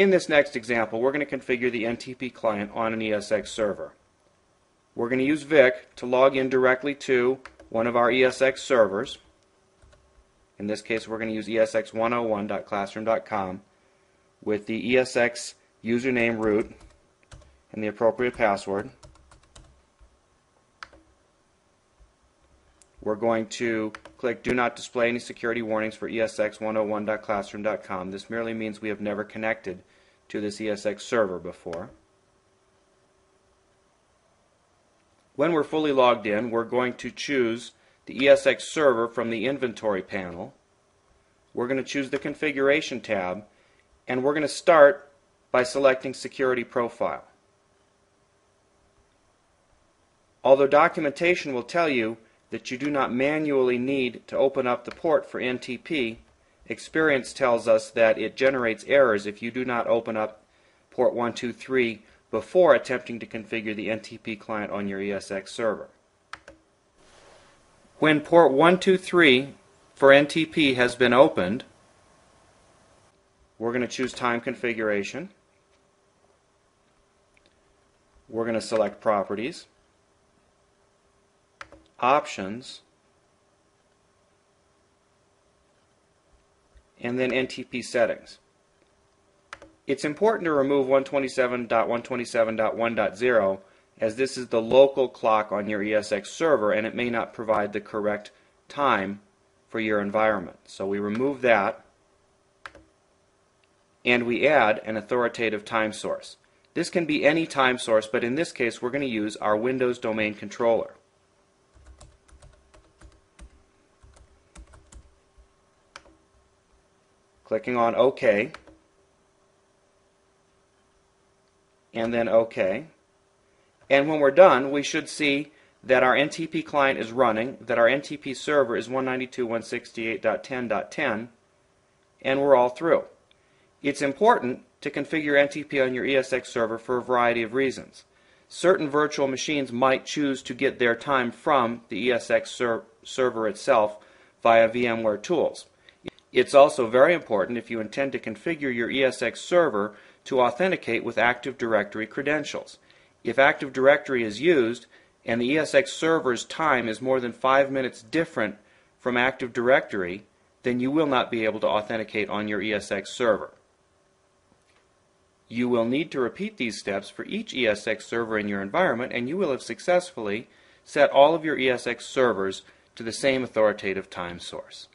In this next example, we're going to configure the NTP client on an ESX server. We're going to use VIC to log in directly to one of our ESX servers. In this case, we're going to use esx101.classroom.com with the ESX username root and the appropriate password. We're going to click Do Not Display Any Security Warnings for ESX101.classroom.com. This merely means we have never connected to this ESX server before. When we're fully logged in, we're going to choose the ESX server from the Inventory panel. We're going to choose the Configuration tab, and we're going to start by selecting Security Profile. Although documentation will tell you that you do not manually need to open up the port for NTP, experience tells us that it generates errors if you do not open up port 123 before attempting to configure the NTP client on your ESX server. When port 123 for NTP has been opened, we're going to choose time configuration. We're going to select properties options, and then NTP settings. It's important to remove 127.127.1.0 as this is the local clock on your ESX server and it may not provide the correct time for your environment. So we remove that and we add an authoritative time source. This can be any time source, but in this case we're going to use our Windows Domain Controller. Clicking on OK, and then OK. And when we're done, we should see that our NTP client is running, that our NTP server is 192.168.10.10, and we're all through. It's important to configure NTP on your ESX server for a variety of reasons. Certain virtual machines might choose to get their time from the ESX ser server itself via VMware tools. It's also very important if you intend to configure your ESX server to authenticate with Active Directory credentials. If Active Directory is used and the ESX server's time is more than five minutes different from Active Directory, then you will not be able to authenticate on your ESX server. You will need to repeat these steps for each ESX server in your environment and you will have successfully set all of your ESX servers to the same authoritative time source.